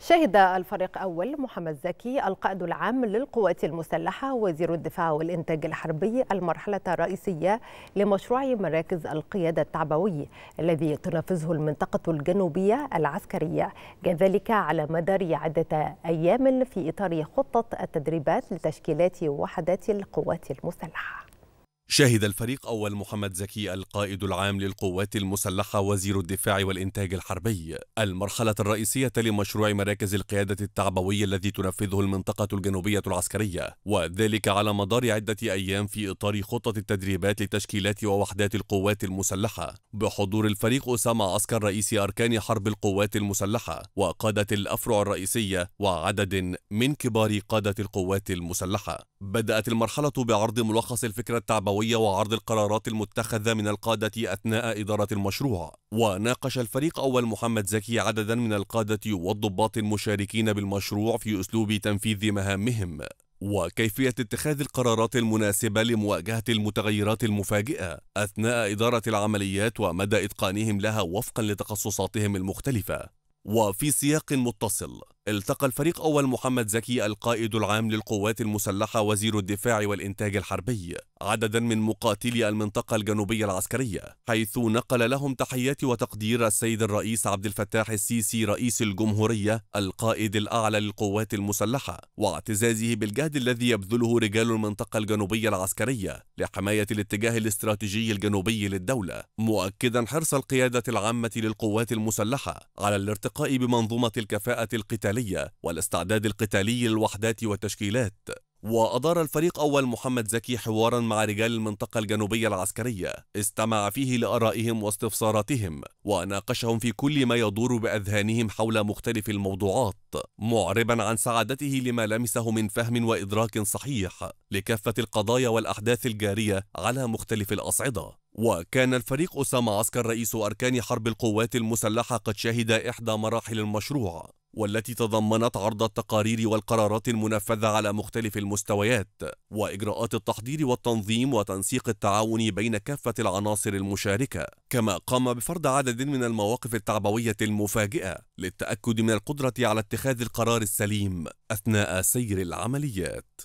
شهد الفريق أول محمد زكي القائد العام للقوات المسلحة وزير الدفاع والإنتاج الحربي المرحلة الرئيسية لمشروع مراكز القيادة التعبوي الذي تنفذه المنطقة الجنوبية العسكرية. كذلك على مدار عدة أيام في إطار خطة التدريبات لتشكيلات وحدات القوات المسلحة. شهد الفريق أول محمد زكي القائد العام للقوات المسلحة وزير الدفاع والإنتاج الحربي. المرحلة الرئيسية لمشروع مراكز القيادة التعبوي الذي تنفذه المنطقة الجنوبية العسكرية وذلك على مدار عدة أيام في إطار خطة التدريبات لتشكيلات ووحدات القوات المسلحة. بحضور الفريق أسامة عسكر رئيس أركان حرب القوات المسلحة وقادة الأفرع الرئيسية وعدد من كبار قادة القوات المسلحة. بدأت المرحلة بعرض ملخص الفكرة التعبوية وعرض القرارات المتخذة من القادة أثناء إدارة المشروع. وناقش الفريق أول محمد زكي عددا من القادة والضباط المشاركين بالمشروع في أسلوب تنفيذ مهامهم. وكيفية اتخاذ القرارات المناسبة لمواجهة المتغيرات المفاجئة أثناء إدارة العمليات ومدى إتقانهم لها وفقا لتخصصاتهم المختلفة. وفي سياق متصل التقى الفريق أول محمد زكي القائد العام للقوات المسلحة وزير الدفاع والإنتاج الحربي عددا من مقاتلي المنطقة الجنوبية العسكرية حيث نقل لهم تحيات وتقدير السيد الرئيس عبد الفتاح السيسي رئيس الجمهورية القائد الأعلى للقوات المسلحة واعتزازه بالجهد الذي يبذله رجال المنطقة الجنوبية العسكرية لحماية الاتجاه الاستراتيجي الجنوبي للدولة مؤكدا حرص القيادة العامة للقوات المسلحة على الارتقاء بمنظومة الكفاءة القتالية. العسكرية والاستعداد القتالي للوحدات والتشكيلات. وأدار الفريق أول محمد زكي حوارا مع رجال المنطقة الجنوبية العسكرية. استمع فيه لآرائهم واستفساراتهم وناقشهم في كل ما يدور بأذهانهم حول مختلف الموضوعات معربا عن سعادته لما لمسه من فهم وإدراك صحيح لكافة القضايا والأحداث الجارية على مختلف الأصعدة. وكان الفريق أسامة عسكر رئيس أركان حرب القوات المسلحة قد شهد إحدى مراحل المشروع والتي تضمنت عرض التقارير والقرارات المنفذة على مختلف المستويات وإجراءات التحضير والتنظيم وتنسيق التعاون بين كافة العناصر المشاركة. كما قام بفرض عدد من المواقف التعبوية المفاجئة للتأكد من القدرة على اتخاذ القرار السليم أثناء سير العمليات.